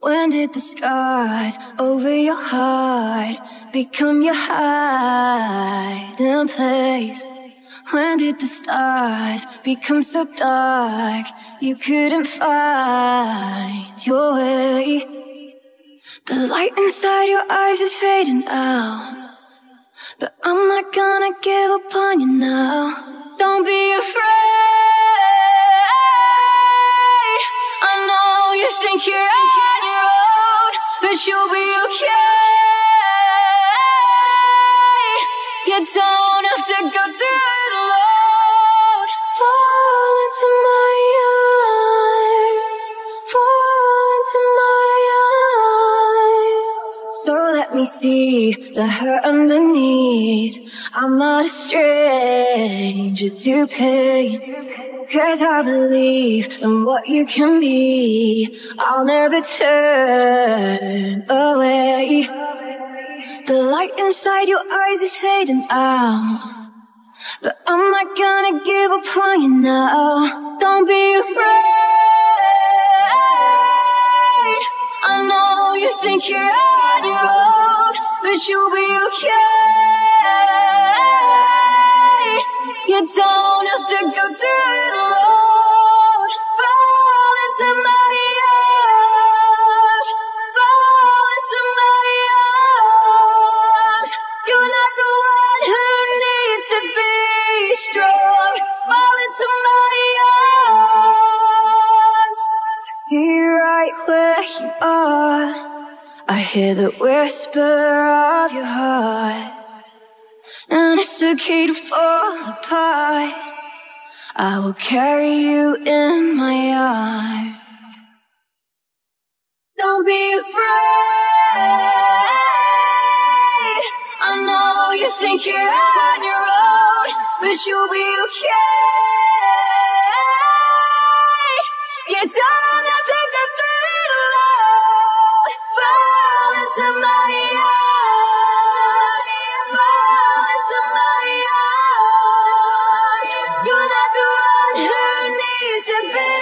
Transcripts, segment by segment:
When did the scars over your heart become your hiding place? When did the stars become so dark you couldn't find your way? The light inside your eyes is fading out, but I'm not gonna give up on you now. Don't be afraid. I know you think you're you'll be okay. You don't have to go through it alone. Fall into my arms. Fall into my arms. So let me see the hurt underneath. I'm not a stranger to pain. Cause I believe in what you can be. I'll never turn away. The light inside your eyes is fading out. But I'm not gonna give up on you now. Don't be afraid. I know you think you're on your own, but you'll be okay. My arms. I see you right where you are. I hear the whisper of your heart. And it's okay to fall apart. I will carry you in my arms. Don't be afraid. I know you think you're on your own, but you'll be okay. Don't have to go through it alone. Fall into my arms. Fall into my arms. You're not the one who needs to be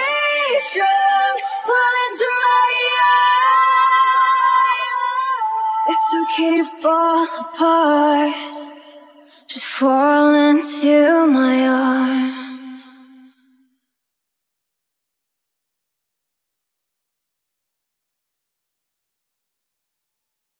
strong. Fall into my arms. It's okay to fall apart. Just fall into my arms.